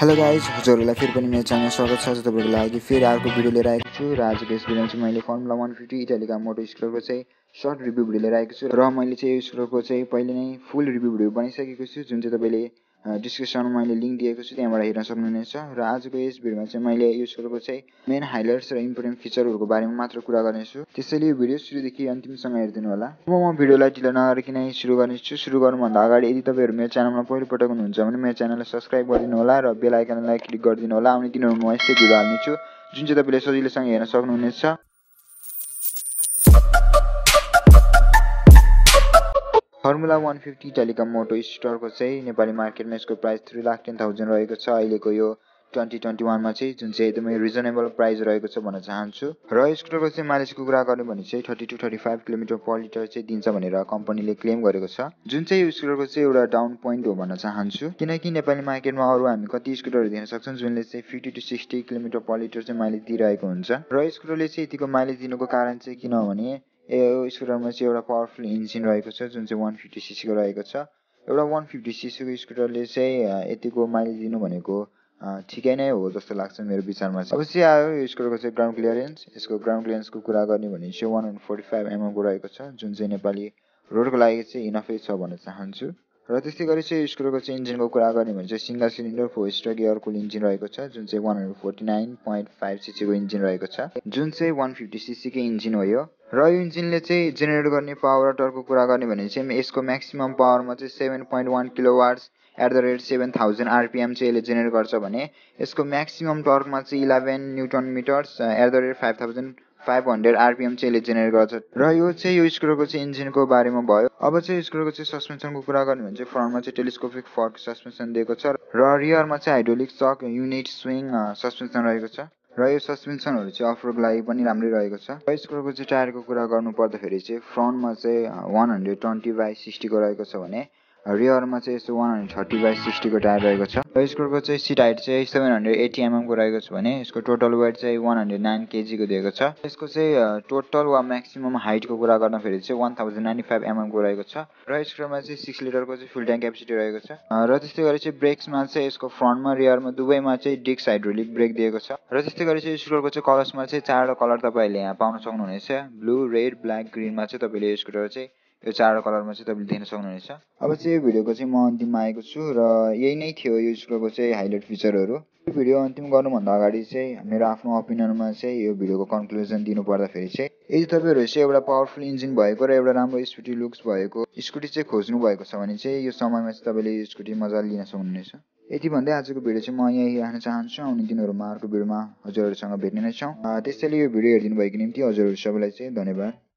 Hello guys हजुरहरूलाई फेरि पनि मेरो च्यानलमा स्वागत छ तपाईँहरूको लागि फेरि अर्को भिडियो लिएर आएको छु र आजको यस भिडियोमा चाहिँ मैले फर्मुला वान फिफ्टी इटालीका मोटो स्कुलरको चाहिँ सर्ट रिभ्यू भिडियो लिएर आएको छु र मैले चाहिँ यो स्कुलरको चाहिँ पहिले नै फुल रिभ्यू भिडियो बनाइसकेको छु जुन चाहिँ तपाईँले डिस्क्रिप्सनमा मैले लिङ्क दिएको छु त्यहाँबाट हेर्न सक्नुहुनेछ। र आजको यस भिडियोमा चाहिँ मैले युज गरेको चाहिँ मेन हाइलाइट्स र इम्पोर्टेन्ट फिचरहरूको बारेमा मात्र कुरा गर्नेछु। त्यसैले यो भिडियो सुरुदेखि अन्तिमसँग हेरिदिनु होला। अब म भिडियोलाई ढिलो नगरिकन सुरु गर्नेछु। सुरु गर्नुभन्दा अगाडि यदि तपाईँहरू मेरो च्यानलमा पहिलोपटक हुनुहुन्छ भने मेरो च्यानललाई सब्सक्राइब गरिदिनु होला र बेल आइकनलाई क्लिक गरिदिनु होला। आउने दिनहरूमा म यस्तै भिडियो हाल्नेछु जुन चाहिँ तपाईँले सजिलोसँग हेर्न सक्नुहुनेछ। फर्मुला वान फिफ्टी टेलिकम मोटो स्टोरको चाहिँ नेपाली मार्केटमा यसको price three lakh ten thousand रहेको छ। अहिलेको यो ट्वेन्टी ट्वेन्टी वानमा चाहिँ जुन चाहिँ एकदमै रिजनेबल प्राइस रहेको छ भन्न चाहन्छु। र स्कुटरको चाहिँ माइलेजको कुरा गर्ने भने चाहिँ thirty to thirty five kilometre per litre चाहिँ दिन्छ भनेर कम्पनीले क्लेम गरेको छ। जुन चाहिँ यो स्कुटरको चाहिँ एउटा डाउन पोइन्ट हो भन्न चाहन्छु। किनकि नेपाली मार्केटमा अरू हामी कति स्कुटरहरू दिन सक्छौँ जुनले चाहिँ fifty to sixty kilometre per litre चाहिँ माइलेज दिइरहेको हुन्छ। र स्कुटरले चाहिँ यतिको माइलेज दिनुको कारण चाहिँ किनभने यो स्कुटरमा चाहिँ एउटा पावरफुल इन्जिन रहेको छ जुन चाहिँ वान फिफ्टी सिसीको रहेको छ। एउटा वान फिफ्टी सिसीको स्कुटरले चाहिँ यतिको माइलेज दिनु भनेको ठिकै नै हो जस्तो लाग्छ मेरो विचारमा चाहिँ। अब चाहिँ आयो यो स्कुटरको चाहिँ ग्राउन्ड क्लियरेन्स यसको ग्राउन्ड क्लियरेन्सको कुरा गर्ने भने चाहिँ वान हन्ड्रेड फोर्टी फाइभ एमएमको रहेको छ जुन चाहिँ नेपाली रोडको लागि चाहिँ इनफै छ भन्न चाहन्छु। र त्यस्तै गरी चाहिँ स्कुटरको चाहिँ इन्जिनको कुरा गर्ने भने चाहिँ single cylinder four stroke air cool engine रहेको छ जुन चाहिँ one hundred forty nine point five सिसीको engine रहेको छ। जुन चाहिँ वान फिफ्टी सिसीकै इन्जिन हो यो। र यो इन्जिनले चाहिँ जेनेरेट गर्ने पावर टर्कको कुरा गर्ने भने चाहिँ यसको म्याक्सिमम् पावरमा चाहिँ seven point one kilo watts at the rate seven thousand RPM चाहिँ यसले जेनेरेट गर्छ भने यसको म्याक्सिमम् टर्कमा चाहिँ eleven newton metres at the rate five thousand five hundred RPM चाहिँ यसले जेनेरेट गर्छ। र यो चाहिँ यो स्कुटरको चाहिँ इन्जिनको बारेमा भयो। अब चाहिँ स्कुटरको चाहिँ सस्पेन्सनको कुरा गर्ने भने चाहिँ फ्रन्टमा चाहिँ टेलिस्कोपिक फर्क सस्पेन्सन दिएको छ र रियरमा चाहिँ hydraulic shock unit swing suspension रहेको छ। र यो सस्पेन्सनहरू चाहिँ अफ रोडको लागि पनि राम्रै रहेको छ। र स्कुटरको चाहिँ टायरको कुरा गर्नु पर्दाखेरि चाहिँ फ्रन्टमा चाहिँ वान हन्ड्रेड ट्वेन्टी बाई सिक्सटीको रहेको छ भने रियरमा चाहिँ यस्तो वान हन्ड्रेड थर्टी बाई सिक्सटीको टायर रहेको छ। र स्कुटरको चाहिँ सिट हाइट चाहिँ सेभेन हन्ड्रेड एटी एमएमको रहेको छ भने यसको टोटल वेट चाहिँ वान हन्ड्रेड नाइन केजीको दिएको छ। यसको चाहिँ टोटल वा म्याक्सिमम हाइटको कुरा गर्दाखेरि चाहिँ वान थाउजन्ड नाइन्टी फाइभ एमएमको रहेको छ। र स्कुटरमा चाहिँ सिक्स लिटरको चाहिँ फुल ट्याङ्क क्यापेसिटी रहेको छ। र त्यस्तै गरी चाहिँ ब्रेक्समा चाहिँ यसको फ्रन्टमा रियरमा दुवैमा चाहिँ डिक्स हाइड्रोलिक ब्रेक दिएको छ। र त्यस्तै गरी चाहिँ स्कुटरको चाहिँ कलर्समा चाहिँ चारवटा कलर तपाईँहरूले यहाँ पाउन सक्नुहुनेछ। ब्लू रेड ब्ल्याक ग्रिनमा चाहिँ तपाईँले स्कुटर चाहिँ यो चारवटा कलरमा चाहिँ तपाईँले देख्न सक्नुहुनेछ। अब चाहिँ यो भिडियोको चाहिँ म अन्तिममा आएको छु र यही नै थियो यो स्कुलको चाहिँ हाइलाइट फिचरहरू। यो भिडियो अन्तिम गर्नुभन्दा अगाडि चाहिँ मेरो आफ्नो ओपिनियनमा चाहिँ यो भिडियोको कन्क्लुजन दिनु पर्दाखेरि चाहिँ यदि तपाईँहरू चाहिँ एउटा पावरफुल इन्जिन भएको र एउटा राम्रो स्कुटी लुक्स भएको स्कुटी चाहिँ खोज्नु भएको छ भने चाहिँ यो समयमा चाहिँ तपाईँले यो स्कुटी मजाले लिन सक्नुहुनेछ। यति भन्दै आजको भिडियो चाहिँ म यहीँ राख्न चाहन्छु। आउने दिनहरूमा अर्को भिडियोमा हजुरहरूसँग भेट्ने नै छौँ। त्यसैले यो भिडियो हेरिदिनु भएको निम्ति हजुरहरू सबैलाई चाहिँ धन्यवाद।